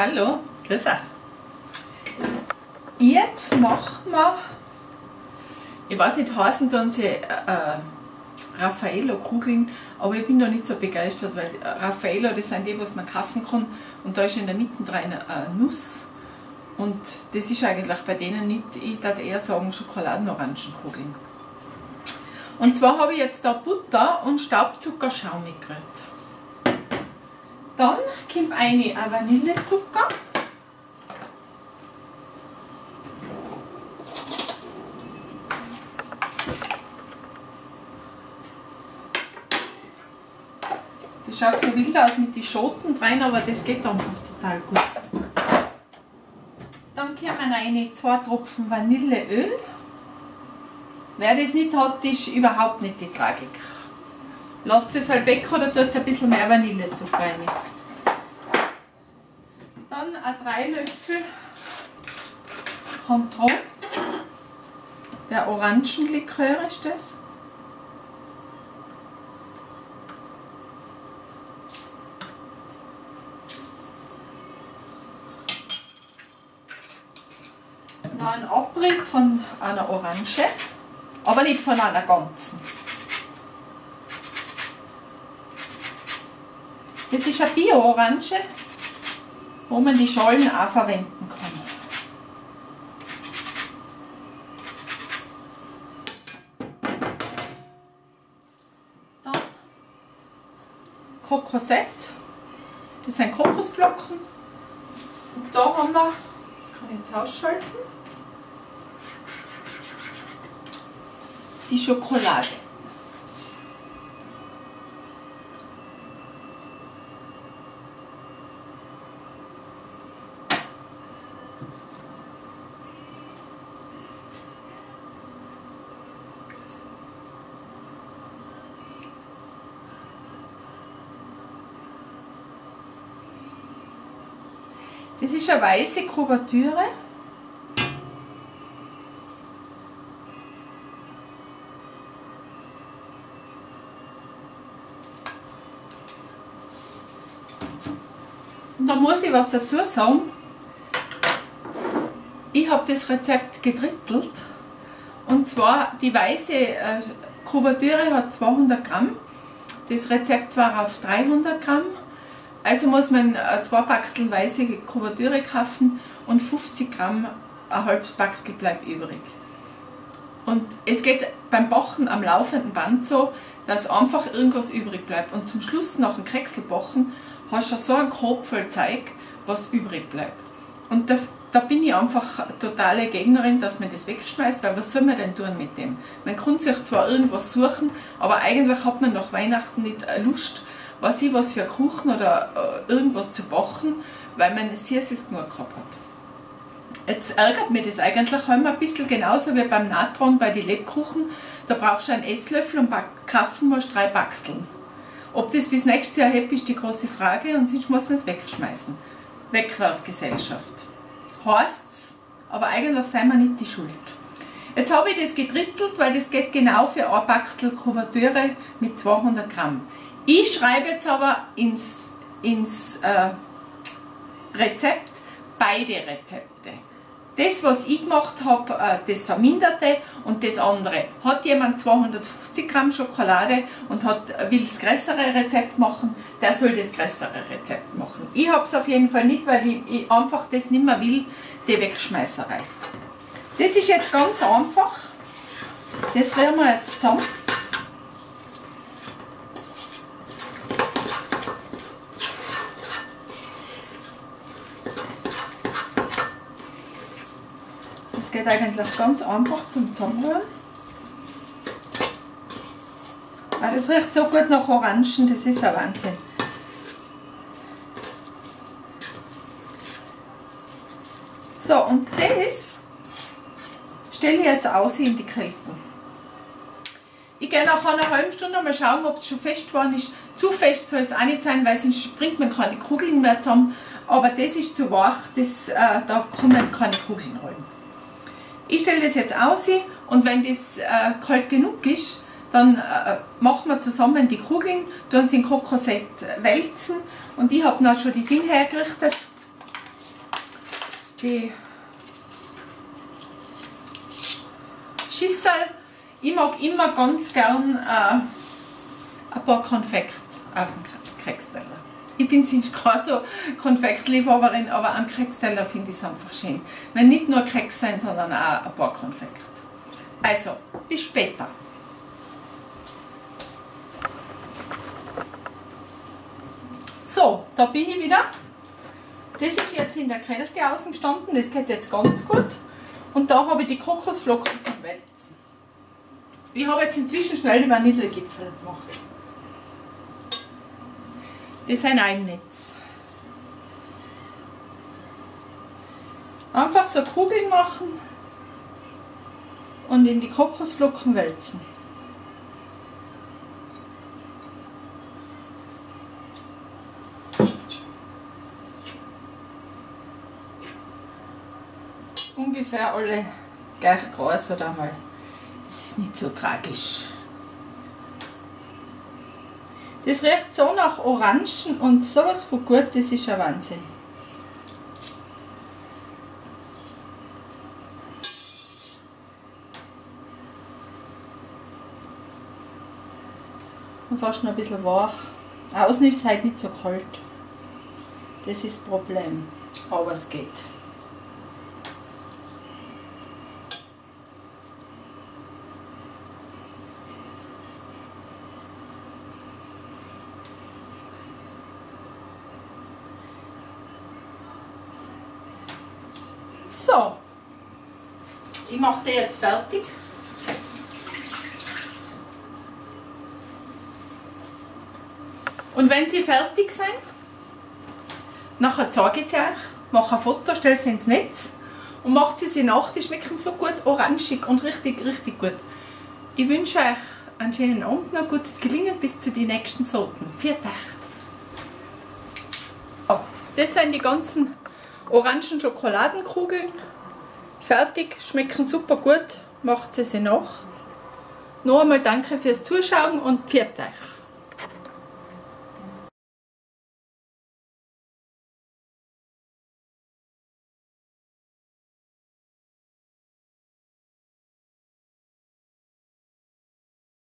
Hallo, grüß euch. Jetzt machen wir, ich weiß nicht, heißen dann sie äh, Raffaello-Kugeln, aber ich bin da nicht so begeistert, weil Raffaello, das sind die, was man kaufen kann und da ist in der Mitte drin eine Nuss und das ist eigentlich bei denen nicht, ich würde eher sagen Schokoladen-Orangenkugeln. Und zwar habe ich jetzt da Butter und Staubzucker-Schaum mitgerührt. Dann kommt eine Vanillezucker. Das schaut so wild aus mit den Schoten rein, aber das geht einfach total gut. Dann kommen eine zwei Tropfen Vanilleöl. Wer das nicht hat, ist überhaupt nicht die Tragik. Lasst es halt weg oder tut ein bisschen mehr Vanillezucker rein. Dann ein 3 Löffel Contro. Der Orangenlikör ist das. Noch ein Abrieb von einer Orange, aber nicht von einer ganzen. Das ist eine Bio-Orange, wo man die Schollen auch verwenden kann. Dann Kokosett, das sind Kokosflocken. Und da haben wir, das kann ich jetzt ausschalten, die Schokolade. Das ist eine weiße Kuvertüre. Und da muss ich was dazu sagen. Ich habe das Rezept gedrittelt. Und zwar die weiße äh, Kuvertüre hat 200 Gramm. Das Rezept war auf 300 Gramm. Also muss man äh, zwei Backel weiße Kuvertüre kaufen und 50 Gramm ein halbes Backel bleibt übrig. Und es geht beim Bachen am laufenden Band so, dass einfach irgendwas übrig bleibt. Und zum Schluss nach dem Kräckselbachen hast du so einen voll Zeug, was übrig bleibt. Und da, da bin ich einfach totale Gegnerin, dass man das wegschmeißt, weil was soll man denn tun mit dem? Man kann sich zwar irgendwas suchen, aber eigentlich hat man nach Weihnachten nicht Lust, weiß ich was für Kuchen oder äh, irgendwas zu backen, weil man Süßes genug gehabt hat. Jetzt ärgert mich das eigentlich immer ein bisschen genauso wie beim Natron bei den Lebkuchen. Da brauchst du einen Esslöffel und kaufen musst drei Backeln. Ob das bis nächstes Jahr hebt, ist die große Frage und sonst muss man es wegschmeißen. Wegwerfgesellschaft. Heißt's, aber eigentlich sind wir nicht die Schuld. Jetzt habe ich das gedrittelt, weil das geht genau für ein Backel Kuvertüre mit 200 Gramm. Ich schreibe jetzt aber ins, ins äh, Rezept beide Rezepte. Das, was ich gemacht habe, äh, das verminderte und das andere. Hat jemand 250 Gramm Schokolade und hat, äh, will das größere Rezept machen, der soll das größere Rezept machen. Ich habe es auf jeden Fall nicht, weil ich, ich einfach das nicht mehr will, die Wegschmeißerei. Das ist jetzt ganz einfach. Das rühren wir jetzt zusammen. Das geht eigentlich ganz einfach zum Zusammenrühren. Ah, das riecht so gut nach Orangen, das ist ein Wahnsinn. So, und das stelle ich jetzt aus in die Kelten. Ich gehe nach einer halben Stunde mal schauen, ob es schon fest geworden ist. Zu fest soll es auch nicht sein, weil sonst bringt man keine Kugeln mehr zusammen. Aber das ist zu wach, das, äh, da man keine Kugeln rollen. Ich stelle das jetzt aus und wenn das äh, kalt genug ist, dann äh, machen wir zusammen die Kugeln, tun sie in Kokosett wälzen und ich habe noch schon die Dinge hergerichtet. die Schüssel. Ich mag immer ganz gern äh, ein paar Konfekt auf dem Keksteller. Ich bin sonst keine so Konfektliebhaberin, aber am Keksteller finde ich es einfach schön. Wenn nicht nur Keks sein, sondern auch ein paar Konfekt. Also, bis später. So, da bin ich wieder. Das ist jetzt in der Kälte außen gestanden, das geht jetzt ganz gut. Und da habe ich die Kokosflocken zum Wälzen. Ich habe jetzt inzwischen schnell die Vanillegipfel gemacht. Das ist ein Einnetz. Einfach so Kugeln machen und in die Kokosflocken wälzen. ungefähr alle gleich groß oder mal. Das ist nicht so tragisch. Das riecht so nach Orangen und sowas von gut, das ist ein Wahnsinn. Und fast noch ein bisschen wach. Außen ist es halt nicht so kalt. Das ist das Problem. Aber es geht. So, ich mache die jetzt fertig. Und wenn sie fertig sind, nachher zeige ich sie euch, mache ein Foto, stelle sie ins Netz und macht sie sie nach. Die schmecken so gut orangig und richtig, richtig gut. Ich wünsche euch einen schönen Abend, noch gutes Gelingen bis zu den nächsten Sorten. Viert euch! Oh, das sind die ganzen orangen Schokoladenkugeln. Fertig, schmecken super gut, macht sie sie nach. Noch einmal danke fürs Zuschauen und pfiat euch.